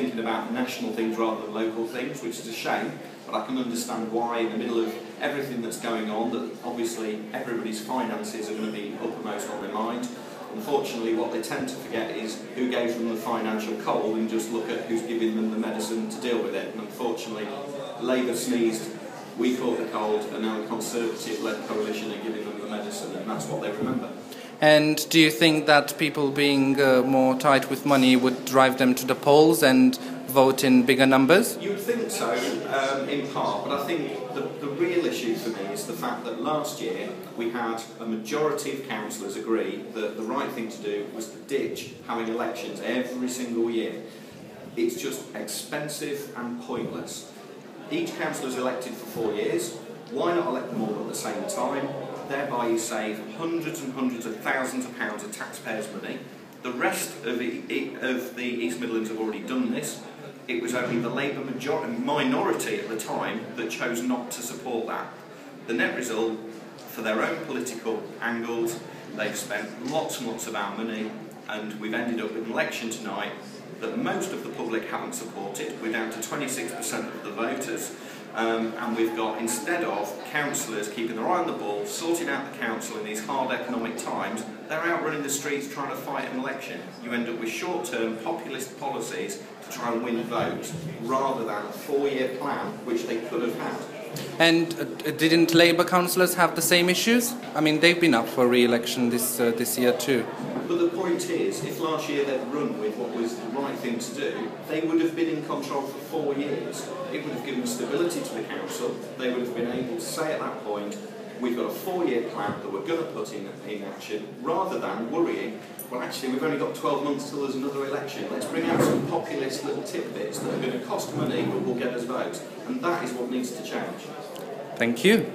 thinking about national things rather than local things, which is a shame. But I can understand why, in the middle of everything that's going on, that obviously everybody's finances are going to be uppermost on their mind. Unfortunately, what they tend to forget is who gave them the financial cold and just look at who's giving them the medicine to deal with it. And unfortunately, Labour sneezed, we caught the cold, and now the Conservative-led coalition are giving them the medicine, and that's what they remember. And do you think that people being uh, more tight with money would drive them to the polls and vote in bigger numbers? You would think so, um, in part, but I think the, the real issue for me is the fact that last year we had a majority of councillors agree that the right thing to do was to ditch having elections every single year. It's just expensive and pointless. Each councillor is elected for four years. Why not elect them all at the same time? Thereby you save hundreds and hundreds of thousands of pounds of taxpayers' money. The rest of the, of the East Midlands have already done this. It was only the Labour majority, minority at the time that chose not to support that. The net result, for their own political angles, they've spent lots and lots of our money, and we've ended up with an election tonight that most of the public haven't supported. We're down to 26% of the voters. Um, and we've got, instead of councillors keeping their eye on the ball, sorting out the council in these hard economic times, they're out running the streets trying to fight an election. You end up with short-term populist policies to try and win votes, rather than a four-year plan, which they could have had. And uh, didn't Labour councillors have the same issues? I mean, they've been up for re-election this uh, this year too. But the point is, if last year they'd run with what was the right thing to do, they would have been in control for four years. It would have given stability to the council. They would have been able to say at that point, we've got a four-year plan that we're going to put in, in action, rather than worrying, well actually we've only got 12 months till there's another election. Let's bring out some populist little tidbits that are going to cost money but will get us votes. And that is what needs to change. Thank you.